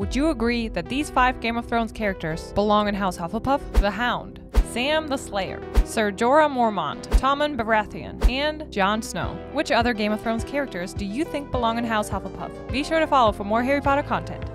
Would you agree that these five Game of Thrones characters belong in House Hufflepuff? The Hound, Sam the Slayer, Sir Jorah Mormont, Tommen Baratheon, and Jon Snow. Which other Game of Thrones characters do you think belong in House Hufflepuff? Be sure to follow for more Harry Potter content.